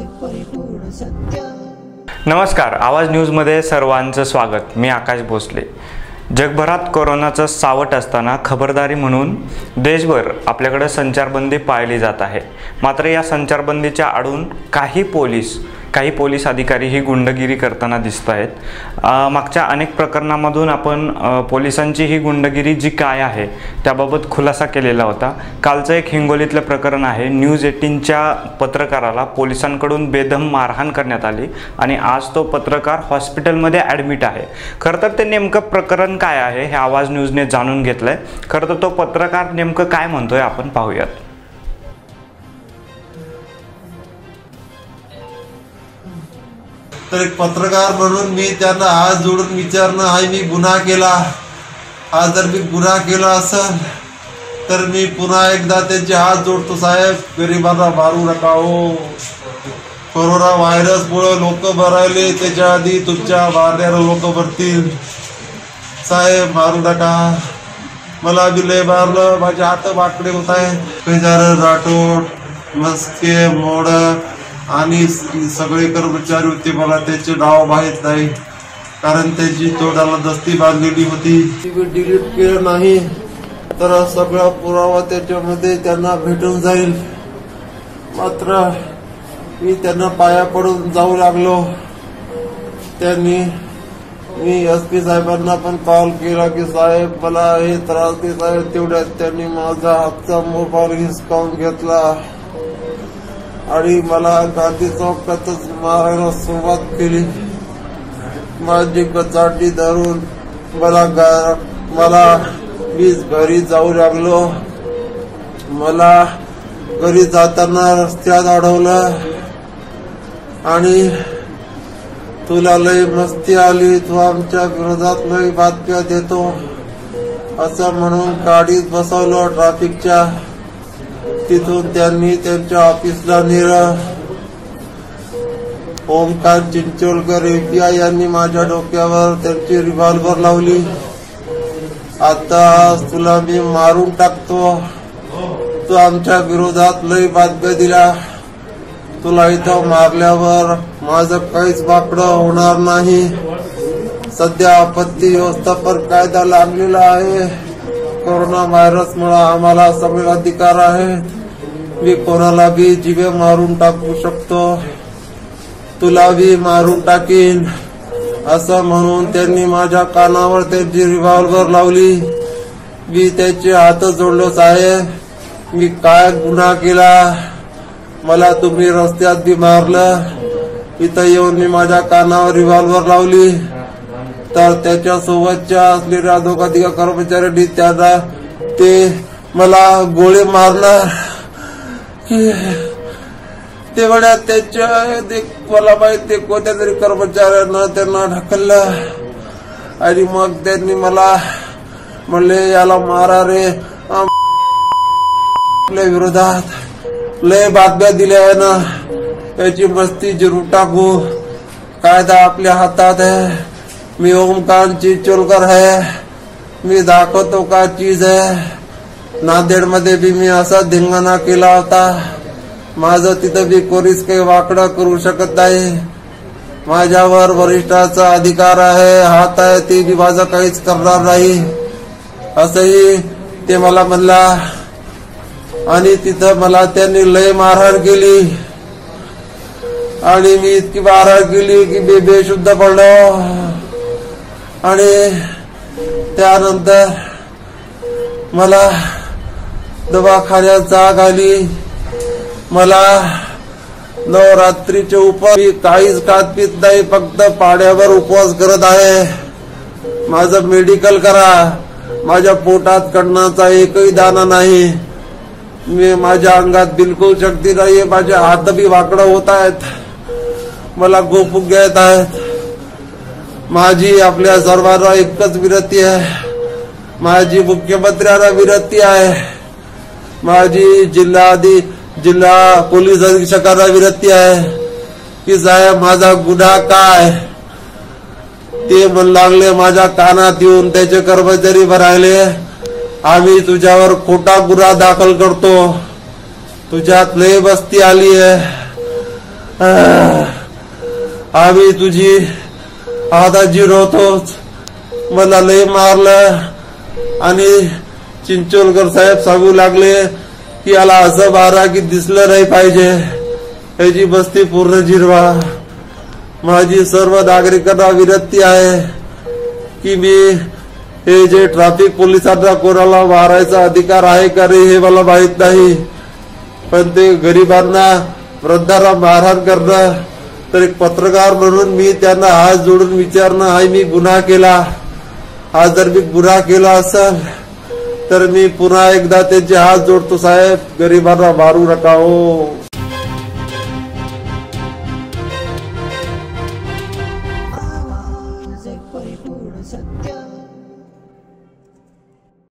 परिपूर्ण सत्य नमस्कार आवाज न्यूजमध्ये सर्वांचं स्वागत. मी आकाश भोसले. जगभरात कोरोनाचं सावट असताना खबरदारी म्हणून देशभर आपल्याकडे संचारबंदी पाळली जात आहे. मात्र या संचारबंदीच्या आडून काही पोलीस काही पोलीस अधिकारी ही गुंडगिरी करताना दिसत आहेत मागच्या अनेक प्रकरणामधून आपण पोलिसांची ही गुंडगिरी जी काय आहे त्याबाबत खुलासा केलेला होता. कालचं एक हिंगोलीतलं प्रकरण आहे न्यूज एटीनच्या पत्रकाराला पोलिसांकडून बेदम मारहाण करण्यात आली आणि आज तो पत्रकार हॉस्पिटलमध्ये ॲडमिट आहे. खरं तर ते नेमकं प्रकरण काय आहे हे आवाज न्यूजने जाणून घेतलं आहे खरं तर तो पत्रकार नेमकं काय म्हणतोय आपण पाहूयात. तर एक पत्रकार म्हणून मी त्यांना हात जोडून विचारणं आहे मी गुन्हा केला. हा जर मी गुन्हा केला असेल तर मी पुन्हा एकदा त्यांचे हात जोडतो साहेब गरिबांना मारू नका हो. कोरोना व्हायरसमुळं लोक भरायले त्याच्या आधी तुमच्या मारणारे लोक भरतील साहेब मारू नका. मला बी लय मारलं माझे हात वाकडे होत आहेत. राठोड मस्के मोडक आणि सगळे कर्मचारी होते मला त्याचे नाव माहीत नाही. कारण त्याची तोंडाला दस्ती बांधलेली होती. डिलीट केलं नाही तर सगळा पुरावा त्याच्यामध्ये त्यांना भेटून जाईल. मात्र मी त्यांना पाया पडून जाऊ लागलो. त्यांनी मी एस पी साहेबांना पण कॉल केला की साहेब मला हे त्रास देत आहे तेवढ्यात त्यांनी माझा हातचा मोबाईल हिसकावून घेतला. आणि मला गांधी चौकातच मारायला सुरुवात केली. माझी कचाटी धरून मला गा- मला मी घरी जाऊ लागलो. मला घरी जाताना रस्त्यात अडवलं. आणि तुला लय मस्ती आली तू आमच्या विरोधात लय बातम्या देतो. असं म्हणून गाडीत बसवलं ट्रॅफिकच्या. तिथून त्यांनी त्यांच्या ऑफिसला नेलं ओमकार चिंचोलकर एपीआय यांनी माझ्या डोक्यावर त्यांची रिव्हॉल्वर लावली. आता तुला मी मारून टाकतो. तू आमच्या विरोधात लय बातम्या दिल्या तुला इथं मारल्यावर माझं काहीच बाकडं होणार नाही. सध्या आपत्ती व्यवस्थापन कायदा लागलेला आहे. कोरोना व्हायरस मुळे आम्हाला सगळे अधिकार आहेत मी कोणाला बी जीवे मारून टाकू शकतो. तुला बी मारून टाकीन. असं म्हणून त्यांनी माझ्या कानावर त्यांची रिव्हॉल्वर लावली. मी त्याचे हात जोडलो साहेब. मी काय गुन्हा केला? मला तुम्ही रस्त्यात बी मारलं. इथं येऊन मी माझ्या कानावर रिव्हॉल्वर लावली. तर त्याच्या सोबतच्या असलेल्या दोघा तिघा कर्मचाऱ्यांनी त्यांना ते मला गोळी मारणार तेवढ्या त्याच्या ते मला माहिती ते कोणत्या तरी कर्मचाऱ्यांना त्यांना ढकललं. आणि मग त्यांनी मला म्हणले याला मारा रे. आपल्या विरोधात लय बातम्या दिल्या आहे ना याची मस्ती जिरू टाकू. कायदा आपल्या हातात आहे. मी ओमकार चिचोलकर आहे. मी दाखवतो का चीज आहे. नांदेडमध्ये बी मी असा धिंगाणा केला होता. माझं तिथं बी कोरीस काही वाकडं करू शकत नाही. माझ्यावर वरिष्ठाचा अधिकार आहे हात आहे ती बी माझं काहीच करणार नाही. असंही ते मला म्हणला. आणि तिथं मला त्यांनी लय मारहाण केली. आणि मी इतकी मारहाण केली की मी बेशुद्ध पडलो. आणि त्यानंतर मला दवाखान्यात जाग आली. मला नवरात्रीचे उपास काहीच खात पित नाही फक्त पाण्यावर उपवास करत आहे. माझं मेडिकल करा. माझ्या पोटात कडण्याचा एकही दाना नाही. मी माझ्या अंगात बिलकुल शक्ती नाहीये माझे हात बी वाकडं होत आहेत. मला गोपूक घेत आहेत. माझी आपल्या सर्वांना एकच विनंती आहे. माझी मुख्यमंत्र्यांना विनंती आहे. माझी जिल्हा जिल्हा पोलीस अधीक्षकांना विनंती आहे की साहेब माझा गुन्हा काय? ते म्हण लागले माझ्या कानात येऊन त्याचे कर्मचारी भरायले. आम्ही तुझ्यावर खोटा गुन्हा दाखल करतो. तुझ्यात लय बस्ती आली आहे. आम्ही तुझी आता जिरवतोच. मला लय मारलं. आणि चिंचोलकर साहेब सांगू लागले की याला असं बारा की दिसलं नाही पाहिजे. याची बस्ती पूर्ण जिरवा. माझी सर्व नागरिकांना विनंती आहे की मी हे जे ट्रॅफिक पोलिसांना कोणाला मारायचा अधिकार आहे का रे हे मला माहीत नाही. पण ते गरिबांना वृद्धांना मारहाण करणं तर एक पत्रकार म्हणून मी त्यांना हात जोडून विचारणं हा मी गुन्हा केला. हा जर मी गुन्हा केला असेल तर मी पुन्हा एकदा त्यांचे हात जोडतो साहेब. गरिबांना मारू नका हो.